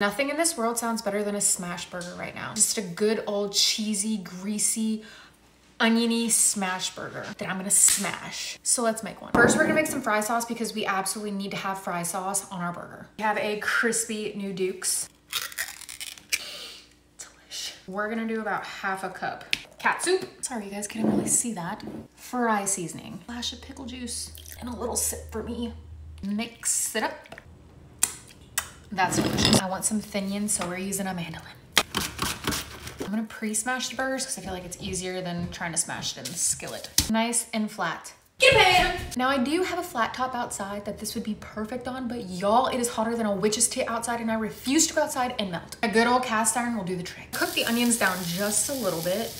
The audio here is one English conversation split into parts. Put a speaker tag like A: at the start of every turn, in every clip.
A: Nothing in this world sounds better than a smash burger right now. Just a good old cheesy, greasy, oniony smash burger that I'm gonna smash. So let's make one. First, we're gonna make some fry sauce because we absolutely need to have fry sauce on our burger. We have a crispy New Dukes. Delish. We're gonna do about half a cup. Cat soup. Sorry, you guys couldn't really see that. Fry seasoning. Flash of pickle juice and a little sip for me. Mix it up. That's delicious. I want some Funyuns, so we're using a mandolin. I'm gonna pre-smash the burgers because I feel like it's easier than trying to smash it in the skillet. Nice and flat. Get a pan! Now I do have a flat top outside that this would be perfect on, but y'all, it is hotter than a witch's tit outside and I refuse to go outside and melt. A good old cast iron will do the trick. Cook the onions down just a little bit.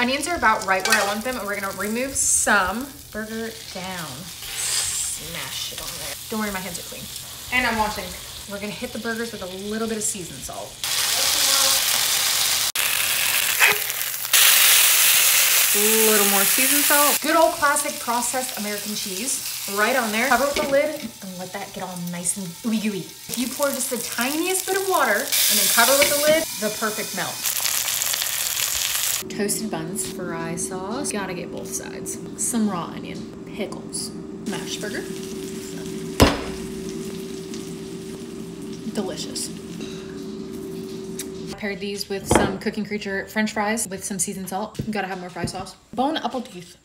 A: Onions are about right where I want them and we're gonna remove some. Burger down. Smash it on there. Don't worry, my hands are clean. And I'm washing. We're gonna hit the burgers with a little bit of seasoned salt. A little more seasoned salt. Good old classic processed American cheese. Right on there. Cover with the lid and let that get all nice and ooey gooey. If you pour just the tiniest bit of water and then cover with the lid, the perfect melt. Toasted buns, fry sauce. Gotta get both sides. Some raw onion, pickles, mashed burger. delicious. I paired these with some Cooking Creature french fries with some seasoned salt. Gotta have more fry sauce. Bone apple teeth.